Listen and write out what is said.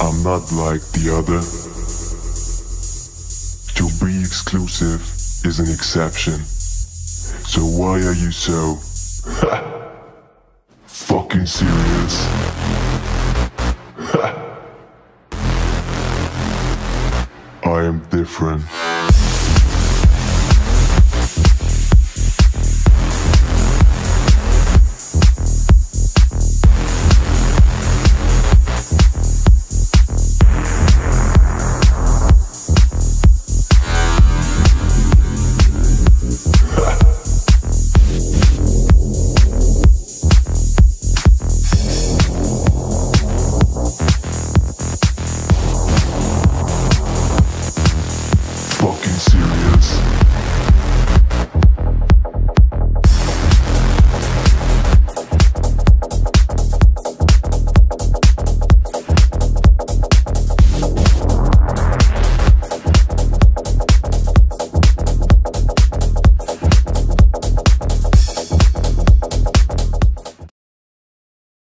I'm not like the other. To be exclusive is an exception. So why are you so fucking serious? I am different.